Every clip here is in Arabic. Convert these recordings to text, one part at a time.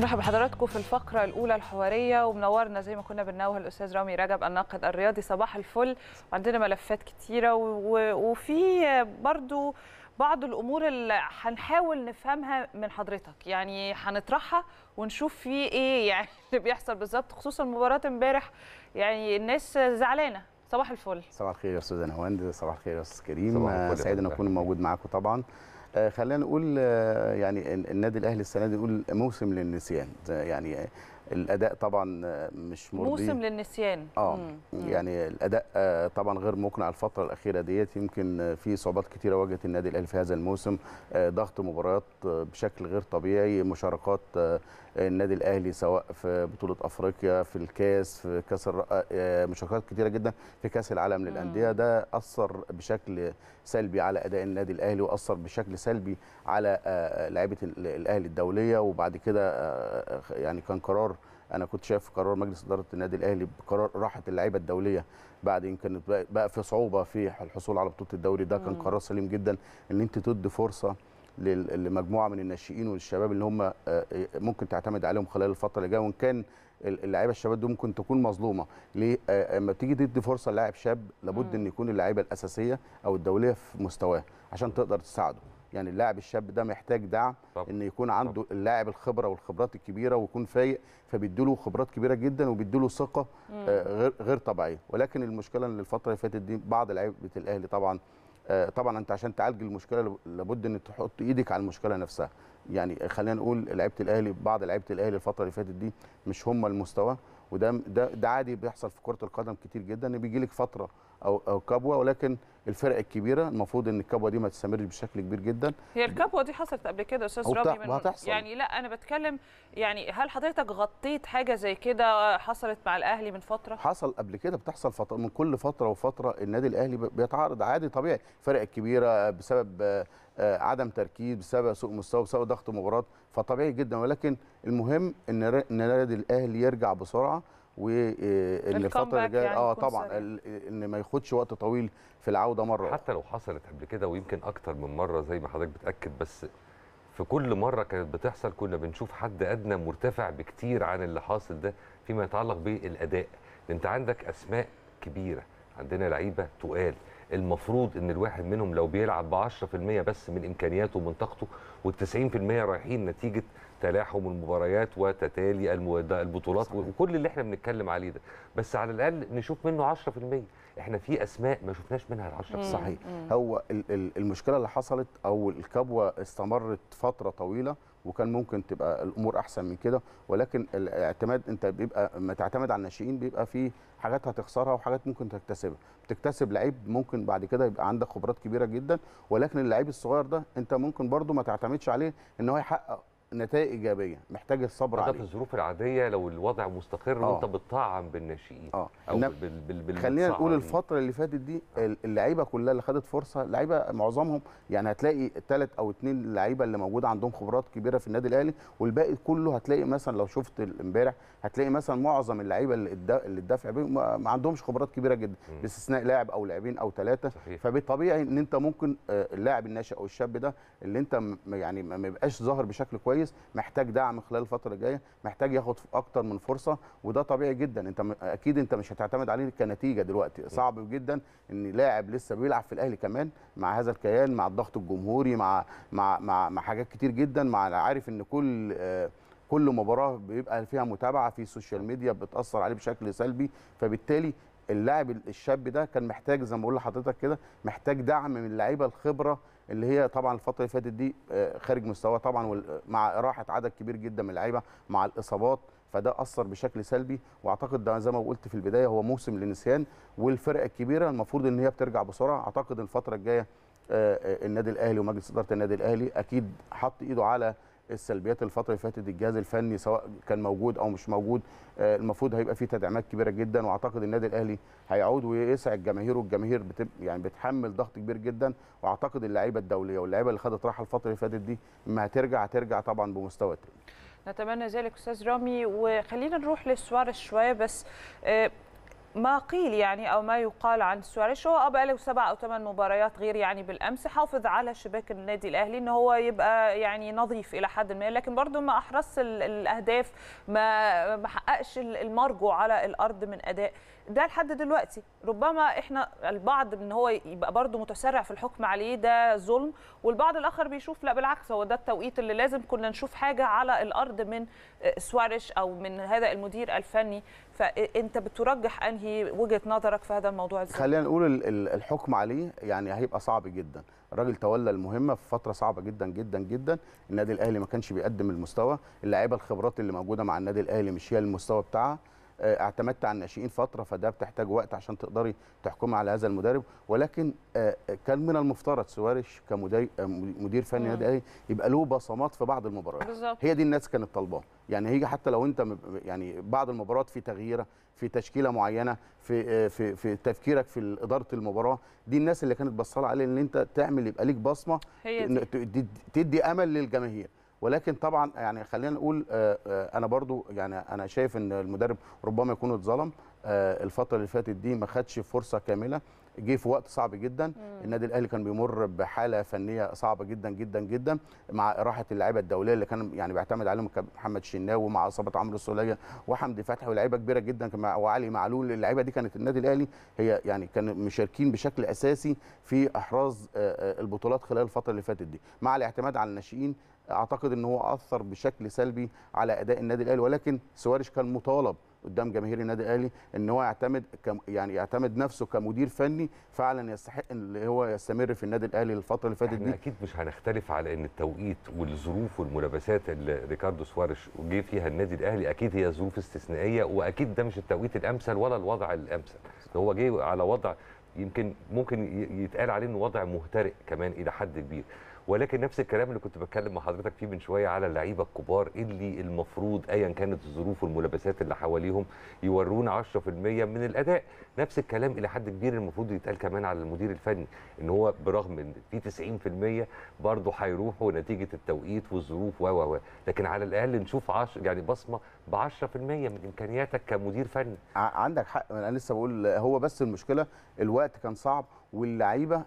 نرحب بحضراتكم في الفقرة الأولى الحوارية ومنورنا زي ما كنا بننوه الأستاذ رامي رجب الناقد الرياضي. صباح الفل. وعندنا ملفات كتيرة وفي برضو بعض الأمور اللي هنحاول نفهمها من حضرتك. يعني هنطرحها ونشوف في إيه يعني اللي بيحصل بالظبط خصوصا مباراة امبارح. يعني الناس زعلانة. صباح الفل. صباح الخير يا أستاذ نهاوند صباح الخير يا أستاذ كريم. سعيد ان. أكون موجود معاكم طبعا. خلينا نقول آه، يعني ال- النادي الأهلي السنة دي نقول موسم للنسيان. يعني آه، الأداء طبعا آه، مش مرضي. موسم للنسيان. آه. يعني الأداء آه، طبعا غير مقنع الفترة الأخيرة ديت. يمكن آه، في صعوبات كتيرة واجهت النادي الأهلي في هذا الموسم. آه، ضغط مباريات آه، بشكل غير طبيعي مشاركات آه، النادي الأهلي سواء في بطولة أفريقيا في الكاس في كاس الر... آه، مشاركات كتيرة جدا في كاس العالم للأندية. ده أثر بشكل سلبي على أداء النادي الأهلي وأثر بشكل سلبي على آه، لعيبة ال- الأهلي الدولية. وبعد كده آه، يعني كان قرار أنا كنت شايف قرار مجلس إدارة النادي الأهلي بقرار راحة اللعيبة الدولية بعد يمكن بقى- في صعوبة في الحصول على بطولة الدوري. ده كان. قرار سليم جدا إن أنت تدي فرصة لمجموعة من الناشئين والشباب اللي هم آه، ممكن تعتمد عليهم خلال الفترة اللي جاية وإن كان ال- اللعيبة الشباب دول ممكن تكون مظلومة. ليه؟ آه، اما تيجي تدي فرصة للاعب شاب لابد. إن يكون اللعيبة الأساسية أو الدولية في مستواه عشان تقدر تساعده. يعني اللاعب الشاب ده محتاج دعم طبعا. إن يكون عنده اللاعب الخبرة والخبرات الكبيرة ويكون فايق فبيديله خبرات كبيرة جدا وبيديله ثقة آه، غير غير طبيعية. ولكن المشكلة إن الفترة اللي فاتت دي بعض لعيبة الأهلي طبعا آه، طبعا أنت عشان تعالج المشكلة لاب- لابد إن تحط إيدك على المشكلة نفسها. يعني خلينا نقول لعيبة الأهلي بعض لعيبة الأهلي الفترة اللي فاتت دي مش هم المستوى وده ده ده عادي بيحصل في كرة القدم كتير جدا إن بيجي لك فترة أو أو كبوه ولكن الفرق الكبيرة المفروض إن الكبوه دي ما تستمرش بشكل كبير جدا. هي الكبوه دي حصلت قبل كده أستاذ رامي وهتحصل. يعني لا أنا بتكلم يعني هل حضرتك غطيت حاجة زي كده حصلت مع الأهلي من فترة؟ حصل قبل كده بتحصل فترة من كل فترة وفترة النادي الأهلي ب- بيتعارض عادي طبيعي. الفرق الكبيره بسبب آه، عدم تركيز بسبب سوء مستوى بسبب ضغط مباراة فطبيعي جدا. ولكن المهم إن النادي الأهلي يرجع بسرعة. وان الفترة اللي الكومباك جاية يعني آه طبعا إن ما ياخدش وقت طويل في العودة مرة. حتى لو حصلت قبل كده ويمكن أكتر من مرة زي ما حضرتك بتأكد بس في كل مرة كانت بتحصل كنا بنشوف حد أدنى مرتفع بكتير عن اللي حاصل ده فيما يتعلق بالأداء. أنت عندك أسماء كبيرة عندنا لعيبة تقال. المفروض إن الواحد منهم لو بيلعب ب 10% بس من إمكانياته ومن طاقته وال90% رايحين نتيجة تلاحم المباريات وتتالي البطولات صحيح. وكل اللي إحنا بنتكلم عليه ده. بس على الأقل نشوف منه 10% إحنا في أسماء ما شفناش منها ال 10% صحيح. هو ال- ال- المشكلة اللي حصلت أو الكبوة استمرت فترة طويلة وكان ممكن تبقى الأمور أحسن من كده. ولكن الاعتماد أنت بيبقى لما تعتمد على الناشئين بيبقى في حاجات هتخسرها وحاجات ممكن تكتسبها. بتكتسب لعيب ممكن بعد كده يبقى عندك خبرات كبيرة جدا. ولكن اللعيب الصغير ده أنت ممكن برده ما تعتمدش عليه إن هو يحقق نتائج إيجابية محتاج الصبر ده في عليه الظروف العادية لو الوضع مستقر آه. وانت بتطعم بالناشئين آه أو إنما- بال بال بال خلينا نقول. الفترة اللي فاتت دي اللعيبة كلها اللي خدت فرصة لعيبة معظمهم يعني هتلاقي ثلاث أو اثنين لعيبة اللي موجودة عندهم خبرات كبيرة في النادي الأهلي والباقي كله هتلاقي مثلا لو شفت امبارح هتلاقي مثلا معظم اللعيبة اللي الدافع بيهم ما عندهمش خبرات كبيرة جدا. باستثناء لاعب أو لاعبين ثلاثة صحيح فبالطبيعي إن أنت ممكن آه، اللاعب الناشئ أو الشاب ده اللي أنت يعني ما ما يبقاش ظاهر بشكل كويس محتاج دعم خلال الفترة الجاية محتاج ياخد أكتر من فرصة وده طبيعي جدا. أنت أكيد أنت مش هتعتمد عليه كنتيجة دلوقتي. صعب جدا إن لاعب لسه بيلعب في الأهلي كمان مع هذا الكيان مع الضغط الجمهوري مع مع مع, مع حاجات كتير جدا مع عارف إن كل آه، كل مباراة بيبقى فيها متابعة في السوشيال ميديا بتأثر عليه بشكل سلبي. فبالتالي اللاعب الشاب ده كان محتاج زي ما بقول لحضرتك كده محتاج دعم من اللعيبة الخبرة اللي هي طبعا الفترة اللي فاتت دي آه، خارج مستوى طبعا مع راحة عدد كبير جدا من اللعيبة مع الإصابات فده أثر بشكل سلبي. وأعتقد ده زي ما قلت في البداية هو موسم للنسيان والفرق الكبيرة المفروض إن هي بترجع بسرعة. أعتقد الفترة الجاية آه، آه، النادي الأهلي ومجلس إدارة النادي الأهلي أكيد حط إيده على السلبيات الفترة اللي فاتت الجهاز الفني سواء كان موجود أو مش موجود آه، المفروض هيبقى فيه تدعيمات كبيرة جدا. وأعتقد النادي الأهلي هيعود ويسعد جماهيره والجماهير يعني بتحمل ضغط كبير جدا. وأعتقد اللعيبة الدولية واللعيبة اللي خدت راحة الفترة اللي فاتت دي ما هترجع هترجع طبعا بمستوى تاني. نتمنى ذلك أستاذ رامي. وخلينا نروح لسواريز شوية بس آه، ما قيل يعني أو ما يقال عن سواريش هو بقى له سبع أو ثمان مباريات غير يعني بالأمس حافظ على شباك النادي الأهلي ان هو يبقى يعني نظيف إلى حد ما لكن برضه ما احرز ال- الأهداف ما ما حققش ال- المرجو على الأرض من أداء ده لحد دلوقتي. ربما إحنا البعض إن هو يبقى برضه متسرع في الحكم عليه ده ظلم. والبعض الآخر بيشوف لا بالعكس هو ده التوقيت اللي لازم كنا نشوف حاجة على الأرض من سواريش أو من هذا المدير الفني. فانت بترجح أنهي وجهة نظرك في هذا الموضوع إزاي خلينا نقول ال- ال- الحكم عليه يعني هيبقى صعب جدا. الراجل تولى المهمة في فترة صعبة جدا جدا جدا. النادي الأهلي ما كانش بيقدم المستوى. اللعيبة الخبرات اللي موجودة مع النادي الأهلي مش هي المستوى بتاعها. آه، اعتمدت على الناشئين فترة فده بتحتاج وقت عشان تقدري تحكمي على هذا المدرب. ولكن آه، كان من المفترض سواريش كمدير آه، فني مم. النادي الاهلي يبقى له بصمات في بعض المباريات. هي دي الناس كانت طالباه يعني هي حتى لو انت يعني بعض المباريات في تغييرة في تشكيلة معينة في في في تفكيرك في إدارة المباراة دي الناس اللي كانت بصاله عليه إن انت تعمل يبقى ليك بصمة تدي أمل للجماهير. ولكن طبعا يعني خلينا نقول آه، آه، أنا برضو يعني أنا شايف إن المدرب ربما يكون اتظلم آه، الفترة اللي فاتت دي ما خدش فرصة كاملة جه في وقت صعب جدا. النادي الأهلي كان بيمر بحالة فنية صعبة جدا جدا جدا مع راحة اللعيبة الدولية اللي كان يعني بيعتمد عليهم محمد شناوي ومع إصابة عمرو السولية وحمدي فتحي ولاعيبة كبيرة جدا مع- وعلي معلول. اللعيبة دي كانت النادي الأهلي هي يعني كانوا مشاركين بشكل أساسي في إحراز البطولات خلال الفترة اللي فاتت دي مع الاعتماد على الناشئين أعتقد إن هو أثر بشكل سلبي على أداء النادي الأهلي ولكن سواريش كان مطالب قدام جماهير النادي الأهلي إن هو يعتمد يعني يعتمد نفسه كمدير فني فعلا يستحق ان هو يستمر في النادي الأهلي الفترة اللي فاتت دي. أكيد مش هنختلف على إن التوقيت والظروف والملابسات اللي ريكاردو سواريش جه فيها النادي الأهلي أكيد هي ظروف استثنائية وأكيد ده مش التوقيت الأمثل ولا الوضع الأمثل. هو جه على وضع يمكن ممكن يتقال عليه إنه وضع مهترئ كمان إلى حد كبير. ولكن نفس الكلام اللي كنت بتكلم مع حضرتك فيه من شوية على اللعيبة الكبار اللي المفروض ايا كانت الظروف والملابسات اللي حواليهم يورونا 10% من الأداء. نفس الكلام إلى حد كبير المفروض يتقال كمان على المدير الفني إن هو برغم إن في 90% برضه هيروحوا نتيجة التوقيت والظروف و و لكن على الأقل نشوف 10 يعني بصمة ب 10% من إمكانياتك كمدير فني. عندك حق أنا لسه بقول هو بس المشكلة الوقت كان صعب واللعيبة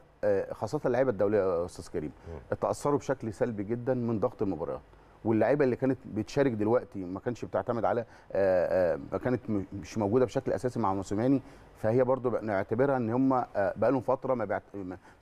خاصة اللعيبة الدولية يا أستاذ كريم اتأثروا بشكل سلبي جدا من ضغط المباريات. واللعيبة اللي كانت بتشارك دلوقتي ما كانش بتعتمد على آه، آه، ما كانت مش موجودة بشكل أساسي مع موسيماني فهي برضو نعتبرها إن هم آه، بقى لهم فترة ما.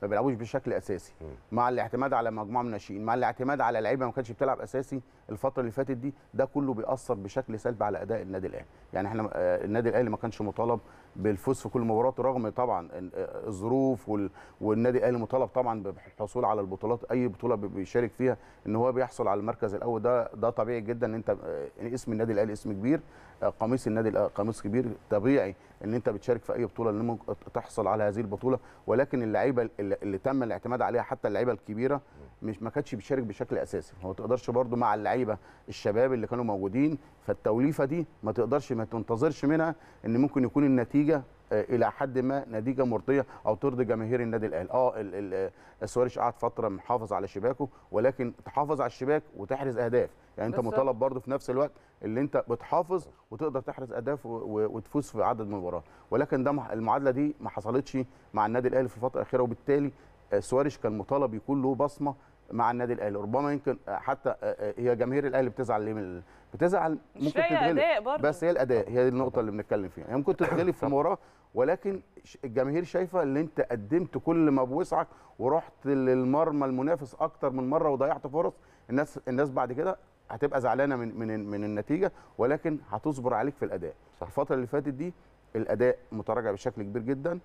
ما بيلعبوش بشكل أساسي. مع الاعتماد على مجموعة من الناشئين مع الاعتماد على لعيبة ما كانتش بتلعب أساسي الفترة اللي فاتت دي ده كله بيأثر بشكل سلبي على أداء النادي الأهلي. يعني إحنا آه، النادي الأهلي ما كانش مطالب بالفوز في كل مباراه رغم طبعا آه، الظروف وال... والنادي الأهلي مطالب طبعا بالحصول على البطولات أي بطولة بي- بيشارك فيها إن هو بيحصل على المركز الأول ده ده طبيعي جدا إن أنت آه، اسم النادي الأهلي اسم كبير. قميص النادي قميص كبير طبيعي إن أنت بتشارك في أي بطولة ان ممكن تحصل على هذه البطولة. ولكن اللعيبة اللي, تم الاعتماد عليها حتى اللعيبة الكبيرة مش ما كانتش بتشارك بشكل أساسي. ما تقدرش برضو مع اللعيبة الشباب اللي كانوا موجودين فالتوليفة دي ما تقدرش ما تنتظرش منها إن ممكن يكون النتيجة إلى حد ما نتيجة مرضية أو ترضي جماهير النادي الأهلي. آه ال- ال- آه، السواريش قعد فترة محافظ على شباكه ولكن تحافظ على الشباك وتحرز أهداف. يعني أنت. مطالب برضه في نفس الوقت اللي أنت بتحافظ وتقدر تحرز أهداف وتفوز في عدد من المباريات ولكن ده المعادلة دي ما حصلتش مع النادي الأهلي في الفترة الأخيرة. وبالتالي آه، سواريش كان مطالب يكون له بصمة مع النادي الأهلي. ربما يمكن آه، حتى آه، آه، هي جماهير الأهلي بتزعل ليه؟ من بتزعل مش ممكن تتغلب. بس هي الأداء هي دي النقطة اللي بنتكلم فيها. هي ممكن تتغلب في مباراه ولكن الجماهير شايفة إن أنت قدمت كل ما بوسعك ورحت للمرمى المنافس أكتر من مرة وضيعت فرص الناس الناس بعد كده هتبقى زعلانة من من من النتيجة ولكن هتصبر عليك في الأداء صح. الفترة اللي فاتت دي الأداء متراجع بشكل كبير جدا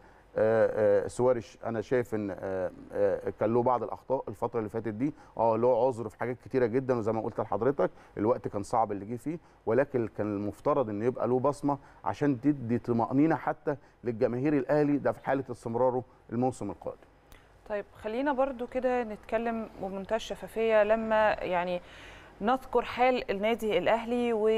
سواريش أنا شايف إن آه، آه، كان له بعض الأخطاء الفترة اللي فاتت دي. آه له عذر في حاجات كتيرة جدا وزي ما قلت لحضرتك الوقت كان صعب اللي جه فيه ولكن كان المفترض إن يبقى له بصمة عشان تدي طمأنينة حتى للجماهير الأهلي. ده في حالة استمراره الموسم القادم. طيب خلينا برضو كده نتكلم بمنتهى الشفافية لما يعني نذكر حال النادي الأهلي و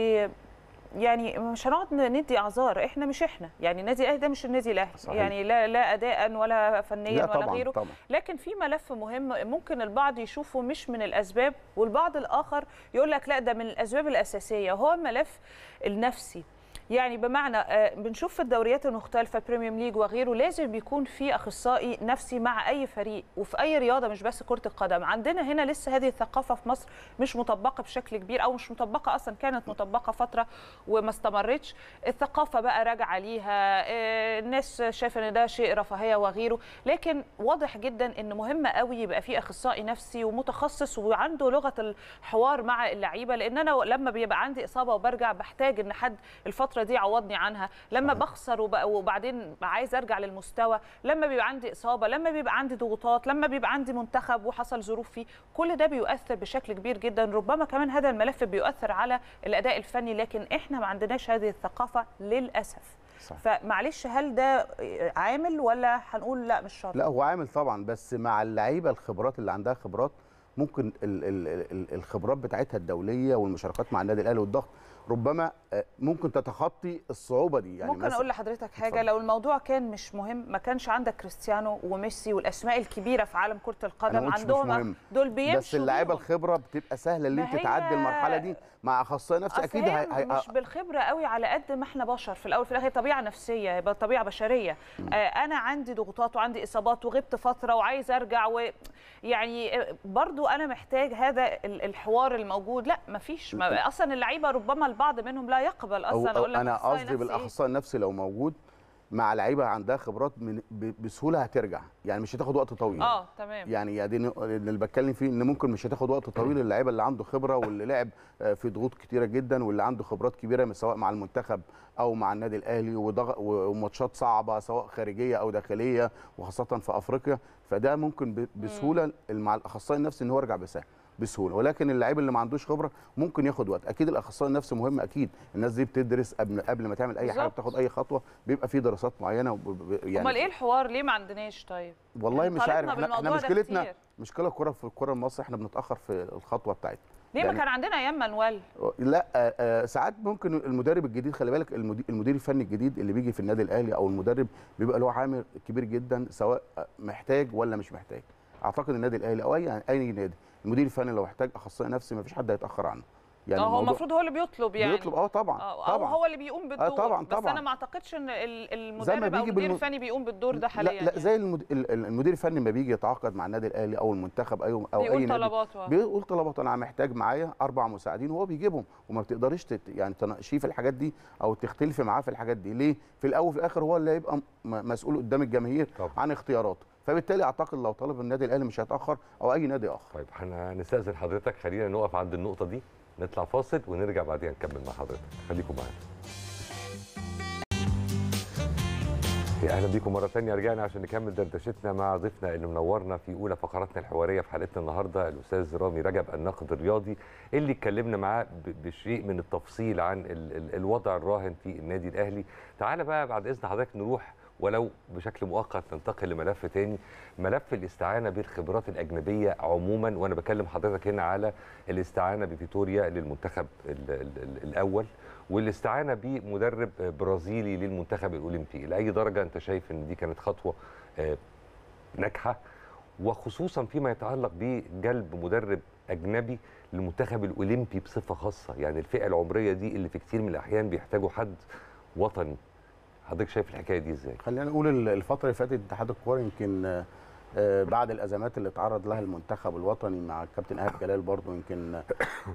يعني مش هنقعد ندي أعذار إحنا مش إحنا. يعني النادي الأهلي ده مش النادي الأهلي. صحيح. يعني لا لا اداء ولا فنيا لا ولا طبعا غيره. طبعا. لكن في ملف مهم ممكن البعض يشوفه مش من الأسباب والبعض الآخر يقول لك لا ده من الأسباب الأساسية. وهو الملف النفسي. يعني بمعنى آه، بنشوف في الدوريات المختلفة Premier League وغيره لازم بيكون في أخصائي نفسي مع أي فريق وفي أي رياضة مش بس كرة القدم. عندنا هنا لسه هذه الثقافة في مصر مش مطبقة بشكل كبير أو مش مطبقة أصلا كانت مطبقة فترة وما استمرتش. الثقافة بقى راجعة ليها آه، الناس شايفة إن ده شيء رفاهية وغيره. لكن واضح جدا إن مهم قوي يبقى في أخصائي نفسي ومتخصص وعنده لغة الحوار مع اللعيبة لأن أنا لما بيبقى عندي إصابة وبرجع بحتاج إن حد الفترة دي يعوضني عنها لما. بخسر وب- وبعدين عايز أرجع للمستوى لما بيبقى عندي إصابة لما بيبقى عندي ضغوطات لما بيبقى عندي منتخب وحصل ظروف فيه كل ده بيؤثر بشكل كبير جدا ربما كمان هذا الملف بيؤثر على الأداء الفني لكن إحنا ما عندناش هذه الثقافة للأسف صح. فمعلش هل ده عامل ولا هنقول لا مش شرط لا هو عامل طبعا بس مع اللعيبة الخبرات اللي عندها خبرات ممكن ال ال ال الخبرات بتاعتها الدولية والمشاركات مع النادي الأهلي والضغط ربما آه، ممكن تتخطي الصعوبة دي يعني ممكن أقول لحضرتك حاجة اتفضل. لو الموضوع كان مش مهم ما كانش عندك كريستيانو وميسي والأسماء الكبيرة في عالم كرة القدم عندهم. دول بيمشوا بس اللعيبة. الخبرة بتبقى سهلة ان أنت تعدي المرحلة دي مع أخصائي نفسي أكيد هي هي... مش بالخبرة قوي على قد ما إحنا بشر. في الأول في الآخر طبيعة نفسية طبيعة بشرية. آه أنا عندي ضغوطات وعندي إصابات وغبت فترة وعايز أرجع ويعني آه، برضو أنا محتاج هذا ال- الحوار الموجود. لا مفيش ما أصلا اللعيبة ربما البعض منهم لا يقبل أو أصلا. أو أقول لك أنا قصدي؟ بالأخصائي النفسي لو موجود مع لعيبة عندها خبرات من بسهولة هترجع. يعني مش هتاخد وقت طويل. آه تمام. يعني يا دي ن- اللي بتكلم فيه إن ممكن مش هتاخد وقت طويل اللعيبة اللي عنده خبرة واللي لعب آه، في ضغوط كتيرة جدا واللي عنده خبرات كبيرة سواء مع المنتخب أو مع النادي الأهلي وماتشات صعبة سواء خارجية أو داخلية وخاصة في أفريقيا. فده ممكن بسهولة مع الاخصائي النفسي إن هو يرجع بسهل. بسهولة. ولكن اللعيب اللي ما عندوش خبرة ممكن ياخد وقت. أكيد الأخصائي النفسي مهم أكيد. الناس دي بتدرس قبل قبل ما تعمل أي حاجة. بتاخد أي خطوة بيبقى في دراسات معينة يعني أمال إيه الحوار؟ ليه ما عندناش طيب؟ والله يعني مش عارف. إحنا, مشكلتنا. مشكلة الكرة في الكرة المصري إحنا بنتأخر في الخطوة بتاعتنا. ليه ما يعني- كان عندنا أيام مانويل؟ لا آه، آه، ساعات ممكن المدرب الجديد خلي بالك المدير الفني الجديد اللي بيجي في النادي الأهلي أو المدرب بيبقى له عامل كبير جدا سواء محتاج ولا مش محتاج. أعتقد النادي الأهلي أو اي أي نادي المدير الفني لو احتاج أخصائي نفسي ما فيش حد هيتأخر عنه. يعني آه هو المفروض هو اللي بيطلب يعني. بيطلب آه طبعا آه طبعا. هو اللي بيقوم بالدور. طبعاً، بس طبعاً. أنا ما أعتقدش إن زي المدرب أو المدير الفني بيقوم بالدور ده حاليا لا لا يعني. زي المد... ال- ال- المدير الفني لما بيجي يتعاقد مع النادي الأهلي أو المنتخب أو أو أي بيقول نادي طلباته. بيقول طلبات أنا محتاج معايا أربع مساعدين وهو بيجيبهم. وما بتقدريش تت... يعني تناقشيه في الحاجات دي أو تختلفي معاه في الحاجات دي. ليه؟ في الأول وفي الآخر هو اللي هيبقى مسؤول قدام الجماهير طبعا. عن اختياراته. فبالتالي أعتقد لو طلب النادي الأهلي مش هيتأخر أو أي نادي آخر. طيب هنستأذن حضرتك. خلينا نقف عند النقطة دي نطلع فاصل ونرجع بعدين نكمل مع حضرتك. خليكم معانا. يا أهلا بيكم مرة ثانية رجعنا عشان نكمل دردشتنا مع ضيفنا اللي منورنا في أولى فقراتنا الحوارية في حلقتنا النهارده الأستاذ رامي رجب الناقد الرياضي اللي اتكلمنا معاه بشيء من التفصيل عن ال ال الوضع الراهن في النادي الأهلي. تعالى بقى بعد إذن حضرتك نروح ولو بشكل مؤقت ننتقل لملف تاني ملف الاستعانة بالخبرات الأجنبية عموما وأنا بكلم حضرتك هنا على الاستعانة بفيتوريا للمنتخب ال ال ال الأول والاستعانة بمدرب برازيلي للمنتخب الأولمبي. لأي درجة أنت شايف إن دي كانت خطوة آه، ناجحة؟ وخصوصا فيما يتعلق بجلب مدرب أجنبي للمنتخب الأولمبي بصفة خاصة. يعني الفئة العمرية دي اللي في كتير من الأحيان بيحتاجوا حد وطني. حضرتك شايف الحكاية دي إزاي؟ خلينا نقول ال- الفترة اللي فاتت اتحاد الكورة يمكن آه، بعد الأزمات اللي تعرض لها المنتخب الوطني مع الكابتن إيهاب جلال برضو يمكن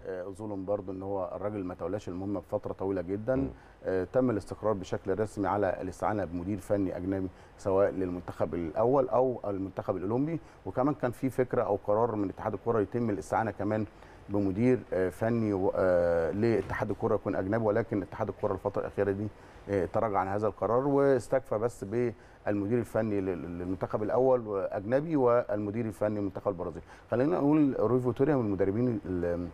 آه، ظلم برضو إن هو الراجل ما تولاش المهمة بفترة طويلة جدا. آه، تم الاستقرار بشكل رسمي على الاستعانة بمدير فني أجنبي سواء للمنتخب الأول أو المنتخب الأولمبي. وكمان كان في فكرة أو قرار من اتحاد الكورة يتم الاستعانة كمان بمدير فني لاتحاد الكورة يكون أجنبي ولكن اتحاد الكورة الفترة الأخيرة دي تراجع عن هذا القرار واستكفى بس بالمدير الفني لل- للمنتخب الأول اجنبي والمدير الفني للمنتخب البرازيلي خلينا نقول روي فيتوريا من المدربين ال-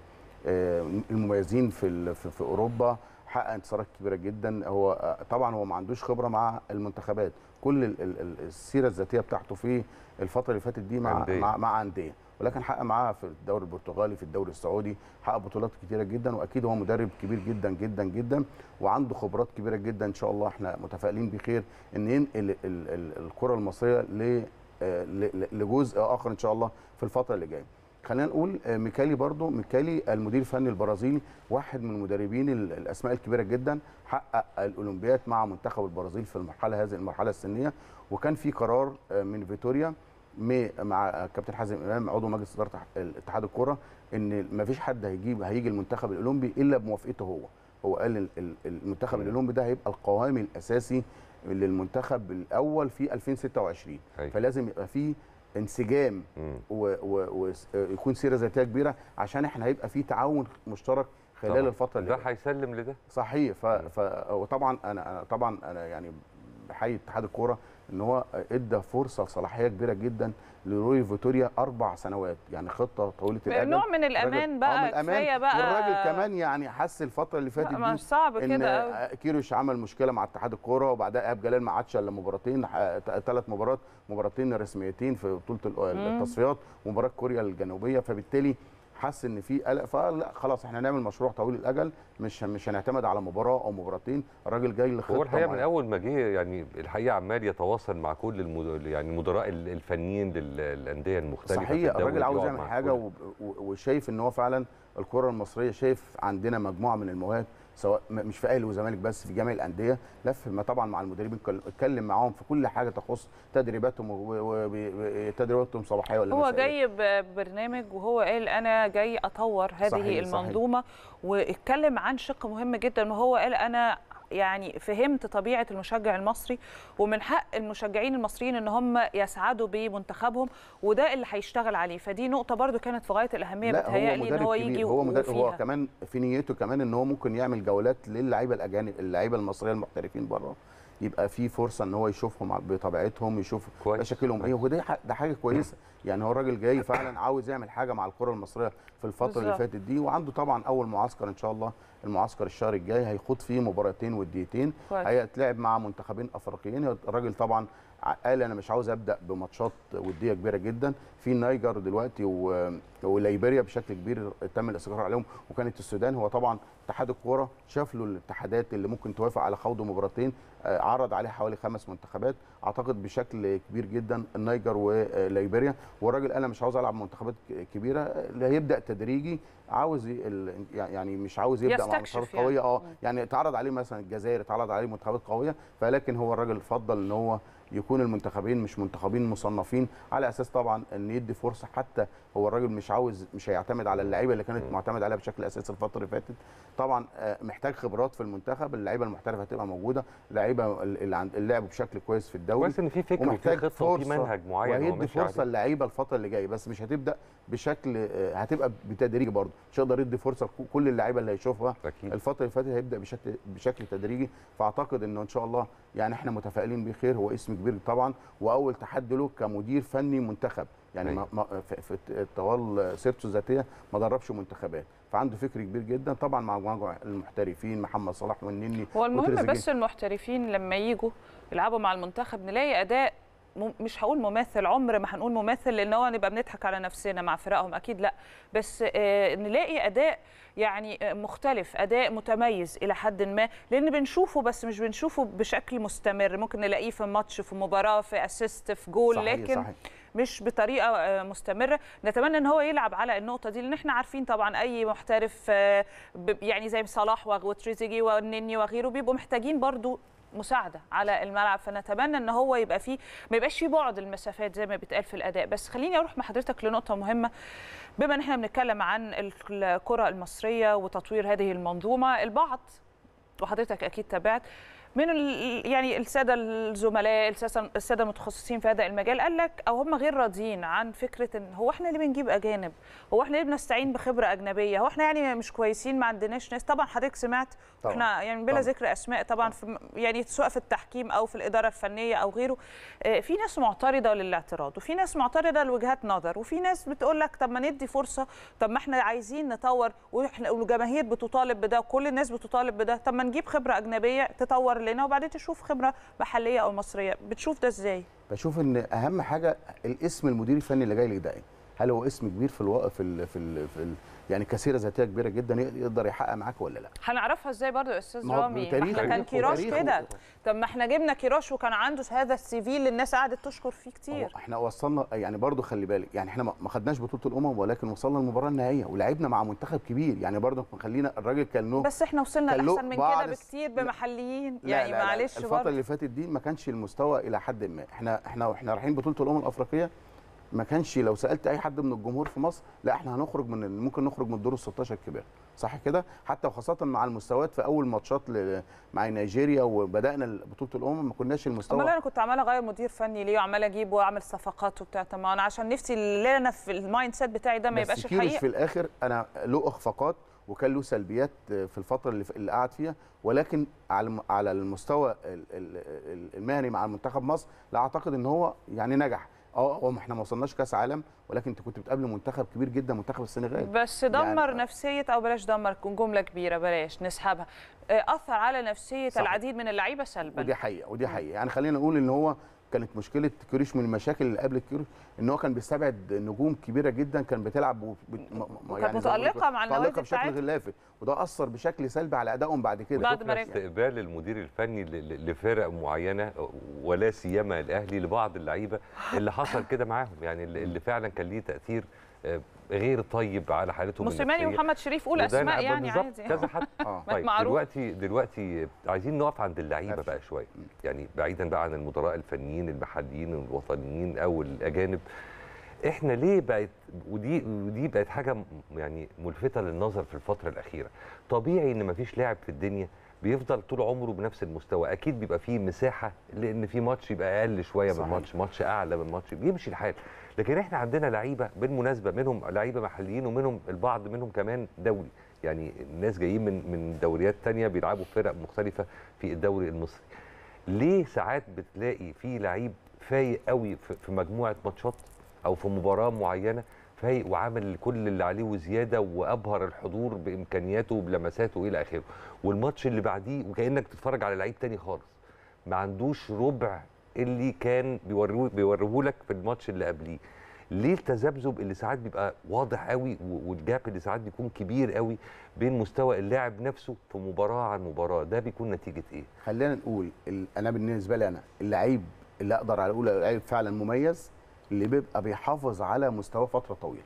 آه، المميزين في ال- في في أوروبا حقق انتصارات كبيرة جدا. هو آه، طبعا هو ما عندوش خبرة مع المنتخبات. كل ال- ال- ال- السيرة الذاتية بتاعته في الفترة اللي فاتت دي مع أندية. مع, أندية. ولكن حقق معاها في الدوري البرتغالي في الدوري السعودي حقق بطولات كتيرة جدا وأكيد هو مدرب كبير جدا جدا جدا وعنده خبرات كبيرة جدا إن شاء الله. إحنا متفائلين بخير إن ينقل ال- ال- الكرة المصرية آه، لجزء آخر إن شاء الله في الفترة اللي جاية. خلينا نقول آه، ميكالي برضو ميكالي المدير الفني البرازيلي واحد من المدربين ال- الأسماء الكبيرة جدا حقق الأولمبياد مع منتخب البرازيل في المرحلة هذه المرحلة السنية وكان في قرار آه، من فيتوريا مع كابتن حازم إمام عضو مجلس إدارة اتحاد الكره إن ما فيش حد هيجيب هيجي المنتخب الأولمبي إلا بموافقته هو هو قال ال- ال- المنتخب. الأولمبي ده هيبقى القوامي الأساسي للمنتخب الأول في 2026 أيوة. فلازم يبقى فيه انسجام. ويكون سيرة ذاتية كبيرة عشان إحنا هيبقى في تعاون مشترك خلال طبعاً. الفترة اللي ده هيسلم لده صحيح ف... ف... وطبعا أنا طبعا أنا يعني بحيي اتحاد الكورة إن هو إدى فرصة صلاحيه كبيرة جدا لروي فيتوريا أربع سنوات يعني خطة طويلة الأجل نوع من الأمان آه، بقى. كفاية بقى والراجل كمان يعني حس الفترة اللي فاتت دي مش صعب كده قوي كيروش عمل مشكلة مع اتحاد الكورة وبعدها إيهاب جلال ما عادش إلا مباراتين ثلاث مباريات مباراتين رسميتين في بطولة. التصفيات ومباراة كوريا الجنوبية فبالتالي حس إن في قلق فلا خلاص إحنا هنعمل مشروع طويل الأجل مش مش هنعتمد على مباراة أو مباراتين الراجل جاي لخطة هو الحقيقة من. أول ما جه يعني الحقيقة عمال يتواصل مع كل المد... يعني المدراء ال- الفنيين للأندية المختلفة صحيح الراجل عاوز يعمل حاجة و- وشايف إن هو فعلا الكرة المصرية شايف عندنا مجموعة من المواهب سواء مش في أهلي وزمالك بس في جميع الأندية لف ما طبعا مع المدربين كل- اتكلم معاهم في كل حاجة تخص تدريباتهم وتدريباتهم صباحية ولا هو مسائية. جاي ببرنامج وهو قال أنا جاي أطور هذه صحيح، المنظومة واتكلم عن شق مهم جدا وهو قال أنا يعني فهمت طبيعة المشجع المصري ومن حق المشجعين المصريين إن هم يسعدوا بمنتخبهم وده اللي هيشتغل عليه فدي نقطة برضو كانت في غاية الأهمية بتهيألي إن هو كبير يجي هو مدرب هو. كمان في نيته كمان إن هو ممكن يعمل جولات للعيبة الأجانب اللعيبة المصرية المحترفين بره يبقى في فرصة إن هو يشوفهم بطبيعتهم يشوف كويس. مشاكلهم إيه وده ده حاجة كويسة يعني هو الراجل جاي فعلا عاوز يعمل حاجة مع الكرة المصرية في الفترة اللي بالظبط. فاتت دي وعنده طبعا أول معسكر إن شاء الله المعسكر الشهر الجاي هيخوض فيه مباراتين وديتين. هيتلعب مع منتخبين أفريقيين الراجل طبعا قال أنا مش عاوز أبدأ بماتشات ودية كبيرة جدا. في النيجر دلوقتي و- وليبيريا بشكل كبير تم الاستقرار عليهم. وكانت السودان هو طبعا اتحاد الكورة شاف له الاتحادات اللي ممكن توافق على خوض مباراتين آه، عرض عليه حوالي خمس منتخبات. أعتقد بشكل كبير جدا النيجر وليبيريا. والراجل أنا مش عاوز ألعب منتخبات كبيرة اللي هيبدأ تدريجي عاوز ال- يعني مش عاوز يبدأ مع منتخبات يعني. قوية. آه. يعني اتعرض عليه مثلا الجزائر اتعرض عليه منتخبات قوية. فلكن هو الراجل فضل إن هو يكون المنتخبين مش منتخبين مصنفين على أساس طبعا إن يدي فرصة حتى هو الراجل مش عاوز مش هيعتمد على اللعيبة اللي كانت. معتمد عليها بشكل أساسي الفترة اللي فاتت. طبعا آه، محتاج خبرات في المنتخب اللعيبة المحترفة هتبقى موجودة اللعيبة اللي عند- اللي لعبوا بشكل كويس في الدوري. كويس إن في فكرة وفي خطة وفي منهج معين وهيدي فرصة عليه. اللعيبة الفترة اللي جاية. بس مش هتبدأ بشكل آه، هتبقى بتدريجي برضه. مش هيقدر يدي فرصة لكل اللعيبة اللي هيشوفها أكيد. الفترة اللي فاتت هيبدأ بشكل بشكل تدريجي. فأعتقد إنه إن شاء الله يعني إحنا متفائلين بيه. خير هو اسم كبير طبعا وأول تحدي له كمدير فني منتخب. يعني ما ما في, طوال سيرته الذاتية ما دربش منتخبات. فعنده فكر كبير جدا طبعا مع مجموعه المحترفين محمد صلاح والنني هو المهم. بس المحترفين لما يجوا يلعبوا مع المنتخب نلاقي أداء مش هقول مماثل عمر ما هنقول مماثل لأن هو نبقى بنضحك على نفسنا مع فرقهم أكيد لأ. بس آه، نلاقي أداء يعني آه، مختلف أداء متميز إلى حد ما لأن بنشوفه بس مش بنشوفه بشكل مستمر. ممكن نلاقيه في ماتش في مباراة في اسيست في جول صحيح لكن صحيح. مش بطريقة آه، مستمرة. نتمنى إن هو يلعب على النقطة دي لأن إحنا عارفين طبعا أي محترف يعني زي صلاح وتريزيجيه والنني وغيره بيبقوا محتاجين برضو مساعدة على الملعب فنتمنى إن هو يبقى فيه ما يبقاش فيه بعد المسافات زي ما بيتقال في الأداء. بس خليني أروح مع حضرتك لنقطة مهمة. بما إن إحنا بنتكلم عن الكرة المصرية وتطوير هذه المنظومة البعض وحضرتك أكيد تابعت من ال- يعني السادة الزملاء السادة المتخصصين في هذا المجال قال لك أو هم غير راضيين عن فكرة إن هو إحنا اللي بنجيب أجانب هو إحنا ليه بنستعين بخبرة أجنبية هو إحنا يعني مش كويسين ما عندناش ناس طبعا حضرتك سمعت طبعاً. إحنا يعني بلا طبعاً. ذكر أسماء طبعا في يعني سواء في التحكيم أو في الإدارة الفنية أو غيره آه، في ناس معترضة للاعتراض وفي ناس معترضة لوجهات نظر وفي ناس بتقول لك طب ما ندي فرصة طب ما إحنا عايزين نطور وإحنا والجماهير بتطالب بده وكل الناس بتطالب بده طب ما نجيب خبرة أجنبية تطور لنا وبعدين تشوف خبرة محلية أو مصرية. بتشوف ده إزاي؟ بشوف إن أهم حاجة الاسم المدير الفني اللي جاي لك ده هل هو اسم كبير في ألو... في ال... في ال... في, ال... يعني كثيره ذاتية كبيرة جدا يقدر يحقق معاك ولا لا؟ هنعرفها إزاي برضو يا أستاذ رامي؟ ما إحنا كان كيروش وتاريخه. كده. طب ما إحنا جبنا كيروش وكان عنده هذا السي في اللي الناس قعدت تشكر فيه كتير. إحنا وصلنا يعني برضو خلي بالك يعني إحنا ما خدناش بطولة الأمم ولكن وصلنا المباراه النهائية ولعبنا مع منتخب كبير. يعني برضو خلينا الراجل كان له بس إحنا وصلنا لأحسن من كده بكتير. بمحليين. لا يعني معلش الفترة اللي فاتت دي ما كانش المستوى إلى حد ما. إحنا إحنا إحنا رايحين بطولة الأمم الأفريقية. ما كانش لو سألت أي حد من الجمهور في مصر لا إحنا هنخرج من ممكن نخرج من الدور ال 16 الكبير. صح كده؟ حتى وخاصة مع المستويات في أول ماتشات مع نيجيريا وبدأنا بطولة الأمم ما كناش أمال المستوى أنا كنت عمالة أغير مدير فني ليه؟ وعمالة أجيب وأعمل صفقات وبتاع. طب ما أنا عشان نفسي اللي أنا في ال mindset بتاعي ده ما يبقاش الحقيقة؟ في الآخر أنا له إخفاقات وكان له سلبيات في الفترة اللي, اللي قعد فيها. ولكن على على المستوى ال- ال- ال- المهني مع منتخب مصر لا أعتقد إن هو يعني نجح. آه هو إحنا ما وصلناش كاس عالم ولكن انت كنت بتقابل منتخب كبير جدا منتخب السنغال. بس دمر يعني- نفسية أو بلاش دمر جملة كبيرة بلاش نسحبها. آه، أثر على نفسية صح. العديد من اللعيبة سلبا. ودي حقيقة ودي حقيقة. يعني خلينا نقول إن هو كانت مشكلة كيروش من المشاكل اللي قبل كيروش إن هو كان بيستبعد نجوم كبيرة جدا كان بتلعب وب- م- م- وكانت زي ما بقول لك متألقة مع النوادي متألقة بشكل بتاعتها. غير لافت وده أثر بشكل سلبي على أدائهم بعد كده بعد ما. استقبال المدير الفني ل- ل- لفرق معينة ولا سيما الأهلي لبعض اللعيبة اللي حصل كده معاهم يعني اللي اللي فعلا كان ليه تأثير آه، غير طيب على حالتهم موسيماني. ومحمد شريف قول أسماء يعني عادي كذا حد بقت طيب معروف. دلوقتي دلوقتي عايزين نقف عند اللعيبة. بقى شوية يعني بعيدا بقى عن المدراء الفنيين المحليين الوطنيين أو الأجانب إحنا ليه بقت ودي ودي بقت حاجة يعني ملفتة للنظر في الفترة الأخيرة طبيعي إن مفيش لاعب في الدنيا بيفضل طول عمره بنفس المستوى أكيد بيبقى فيه مساحة لأن في ماتش يبقى أقل شوية من صحيح. ماتش ماتش أعلى من ماتش بيمشي الحال لكن إحنا عندنا لعيبة بالمناسبة منهم لعيبة محليين ومنهم البعض منهم كمان دولي. يعني الناس جايين من من دوريات تانية بيلعبوا في فرق مختلفة في الدوري المصري. ليه ساعات بتلاقي في لعيب فايق قوي في مجموعة ماتشات أو في مباراة معينة فايق وعامل كل اللي عليه وزيادة وأبهر الحضور بإمكانياته وبلمساته إلى آخره؟ والماتش اللي بعديه وكأنك تتفرج على لعيب تاني خالص. ما عندوش ربع اللي كان بيوروه لك في الماتش اللي قبليه. ليه التذبذب اللي ساعات بيبقى واضح قوي والجاب اللي ساعات بيكون كبير قوي بين مستوى اللاعب نفسه في مباراة عن مباراة ده بيكون نتيجة إيه؟ خلينا نقول أنا بالنسبة لي أنا اللعيب اللي أقدر أقول لعيب فعلا مميز اللي بيبقى بيحافظ على مستواه فترة طويلة.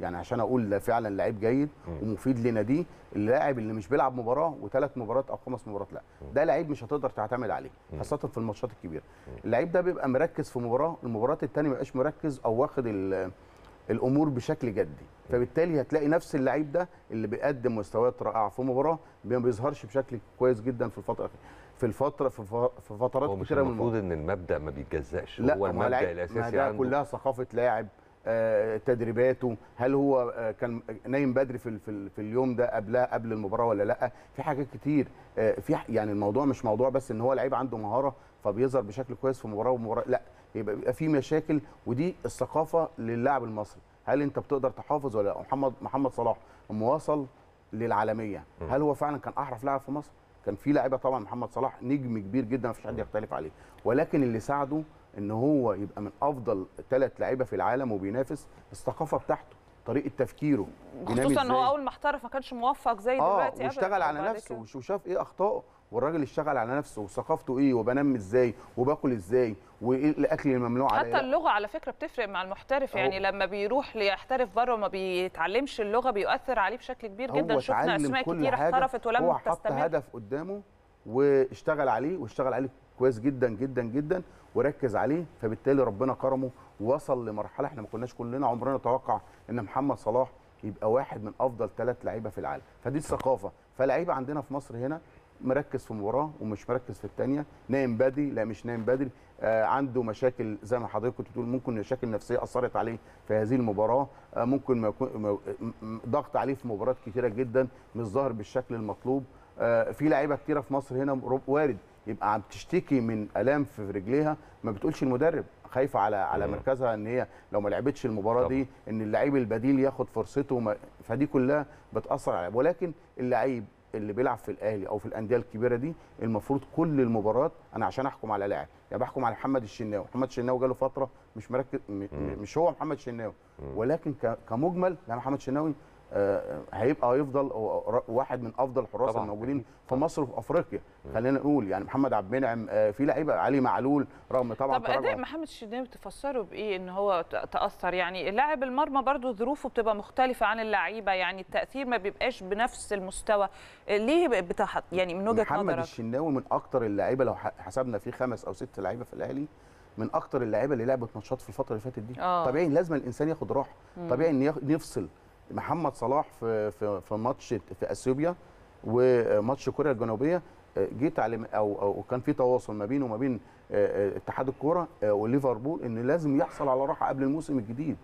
يعني عشان أقول ده فعلا لعيب جيد. ومفيد لناديه اللاعب اللي مش بيلعب مباراة وثلاث مباريات أو خمس مباريات لا. ده لعيب مش هتقدر تعتمد عليه. خاصة في الماتشات الكبيرة. اللعيب ده بيبقى مركز في مباراة المباريات الثانية ما بيبقاش مركز أو واخد ال- الأمور بشكل جدي. فبالتالي هتلاقي نفس اللعيب ده اللي بيقدم مستويات رائعة في مباراة ما بيظهرش بشكل كويس جدا في الفترة في الفترة في في فترات كتيرة من المفروض. إن المبدأ ما بيتجزأش لا هو المبدأ الأساسي ده عنده. كلها ثقافة لاعب تدريباته. هل هو آه، كان نايم بدري في في, ال- في اليوم ده قبلها قبل المباراة ولا لأ؟ في حاجات كتير. آه، في يعني الموضوع مش موضوع بس إن هو لعيب عنده مهارة فبيظهر بشكل كويس في مباراة ومباراة لأ يبقى بيبقى في مشاكل ودي الثقافة للاعب المصري. هل أنت بتقدر تحافظ ولا لأ؟ محمد محمد صلاح لما وصل للعالميه. هل هو فعلا كان أحرف لاعب في مصر؟ كان في لاعيبه طبعا محمد صلاح نجم كبير جدا مفيش حد يختلف عليه. ولكن اللي ساعده إن هو يبقى من أفضل ثلاث لعيبة في العالم وبينافس الثقافة بتاعته طريقة تفكيره خصوصا إن هو. أول ما احترف ما كانش موفق زي آه دلوقتي أبداً. واشتغل على نفسه وشاف إيه أخطائه والراجل اشتغل على نفسه وثقافته إيه وبنام إزاي وباكل إزاي وإيه الأكل الممنوع حتى عليا اللغة على فكرة بتفرق مع المحترف. يعني لما بيروح ليحترف بره وما بيتعلمش اللغة بيؤثر عليه بشكل كبير جدا شفنا أسماء كتير احترفت ولم هو حط تستمر هدف قدامه واشتغل عليه واشتغل عليه كويس جدا جدا جدا وركز عليه. فبالتالي ربنا كرمه ووصل لمرحلة إحنا ما كناش كلنا عمرنا نتوقع إن محمد صلاح يبقى واحد من أفضل ثلاث لعيبة في العالم. فدي الثقافة. فلعيبة عندنا في مصر هنا مركز في مباراة ومش مركز في الثانية نايم بدري لا مش نايم بدري. آه عنده مشاكل زي ما حضرتك كنت بتقول ممكن مشاكل نفسية أثرت عليه في هذه المباراة. آه ممكن ما يكون ضغط عليه في مباريات كتيرة جدا مش ظاهر بالشكل المطلوب. آه في لعيبة كتيرة في مصر هنا وارد يبقى عم تشتكي من آلام في رجليها ما بتقولش المدرب خايفة على على. مركزها إن هي لو ما لعبتش المباراة طبعا. دي إن اللعيب البديل ياخد فرصته فدي كلها بتأثر عليه ولكن اللعيب اللي بيلعب في الأهلي أو في الأندية الكبيرة دي المفروض كل المباريات أنا عشان أحكم على لاعب يعني بحكم على محمد الشناوي محمد الشناوي جاله فترة مش مركز. مش هو محمد الشناوي. ولكن كمجمل يعني محمد الشناوي هيبقى هيفضل هو واحد من أفضل الحراس طبعاً، الموجودين أكيد. في مصر وفي أفريقيا. خلينا نقول يعني محمد عبد المنعم آه، في لعيبة علي معلول رغم طبعا طب أداء محمد الشناوي تفسره بإيه إن هو تأثر؟ يعني لاعب المرمى برضو ظروفه بتبقى مختلفة عن اللعيبة يعني التأثير ما بيبقاش بنفس المستوى. ليه بتحط يعني من وجهة محمد نظرك؟ الشناوي من أكتر اللعيبة لو ح- حسبنا فيه خمس أو ست لعيبة في الأهلي من أكتر اللعيبة اللي لعبت ماتشات في الفترة اللي فاتت دي. آه. طبيعي لازم الإنسان ياخد راحة. طبيعي إن نفصل. محمد صلاح في في في ماتش في اثيوبيا وماتش كوريا الجنوبية آه، جه تعليم أو أو كان في تواصل ما بينه وما بين آه، آه، اتحاد الكورة وليفربول إن لازم يحصل على راحة قبل الموسم الجديد.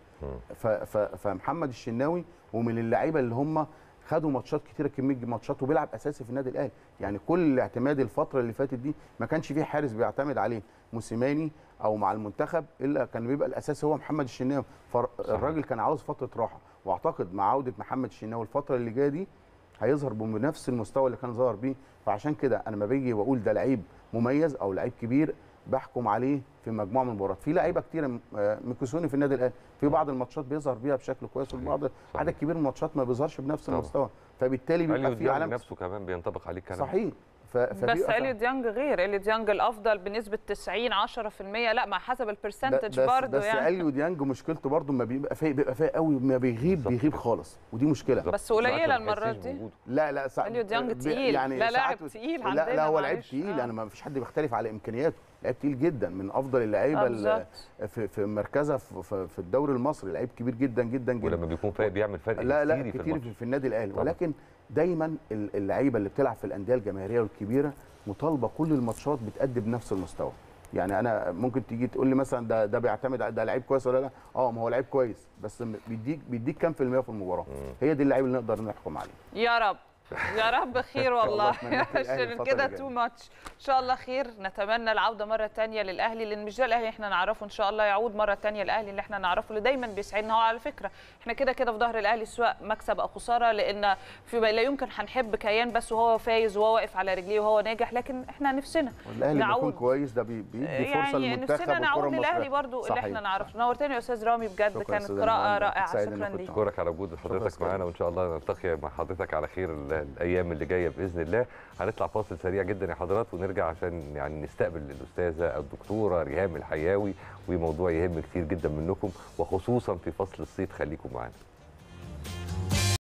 فمحمد الشناوي ومن اللعيبة اللي هم خدوا ماتشات كتيرة كمية ماتشات وبيلعب أساسي في النادي الأهلي. يعني كل الاعتماد الفترة اللي فاتت دي ما كانش فيه حارس بيعتمد عليه موسيماني أو مع المنتخب إلا كان بيبقى الاساسي هو محمد الشناوي. فالراجل كان عاوز فترة راحة. واعتقد مع عودة محمد الشناوي الفترة اللي جاية دي هيظهر بنفس المستوى اللي كان ظهر بيه. فعشان كده أنا ما باجي وأقول ده لعيب مميز أو لعيب كبير بحكم عليه في مجموعة من المباريات. في لعيبة كتيرة آه، مكسوني في النادي الأهلي. في بعض الماتشات بيظهر بيها بشكل كويس وبعض عدد كبير من الماتشات ما بيظهرش بنفس. المستوى. فبالتالي بيبقى في ديانج علامه نفسه كمان بينطبق عليه الكلام صحيح. بس اليو ديانج غير اليو ديانج الأفضل بنسبة 90 10% لا ما حسب ال percentage بس برضه بس يعني اليو ديانج مشكلته برضه ما بيبقى فايق بيبقى فايق قوي ما بيغيب بالظبط بيغيب. خالص ودي مشكلة. بس ساعات ما المرات دي. لا لا سا... اليو ديانج ب- تقيل. لا، لاعب ساعات- تقيل لا عندنا، لا هو لعيب. تقيل آه. أنا ما فيش حد بيختلف على إمكانياته لعيب تقيل جدا من أفضل اللعيبة. في في مركزها في, الدوري المصري لعيب كبير جدا جدا جدا ولما بيكون فايق بيعمل فرق لا لا كتير في النادي الأهلي. ولكن دايما ال- اللعيبة اللي بتلعب في الأندية الجماهيرية والكبيرة مطالبة كل الماتشات بتأدي بنفس المستوى. يعني أنا ممكن تيجي تقول لي مثلا ده ده بيعتمد ده لعيب كويس ولا لا؟ آه ما هو لعيب كويس بس بيديك بيديك كام في المية في المباراة. هي دي اللعيب اللي نقدر نحكم عليه. يا رب. يا رب خير والله عشان كده تو. ماتش إن شاء الله خير نتمنى العودة مرة تانية للأهلي لأن مش ده الأهلي إحنا نعرفه إن شاء الله يعود مرة تانية الأهلي اللي إحنا نعرفه اللي دايما بيسعدنا هو على فكرة إحنا كده كده في ظهر الأهلي سواء مكسب أو خسارة لأن في لا يمكن هنحب كيان بس وهو فايز وهو واقف على رجليه وهو ناجح لكن إحنا نفسنا والأهلي نعود. كويس ده بي- بيدي فرصة يعني للمنتخب نفسنا نعود للأهلي برضو اللي إحنا. نعرفه نورتني يا أستاذ رامي بجد كانت قراءة. رائعة شكرا ليك اشكرك على وجود حضرتك. معانا وإن شاء الله نلتقي مع حضرتك على خير الأيام اللي جاية باذن الله. هنطلع فاصل سريع جدا يا حضرات ونرجع عشان يعني نستقبل الاستاذه الدكتوره ريهام الحياوي وموضوع يهم كتير جدا منكم وخصوصا في فصل الصيف خليكم معانا.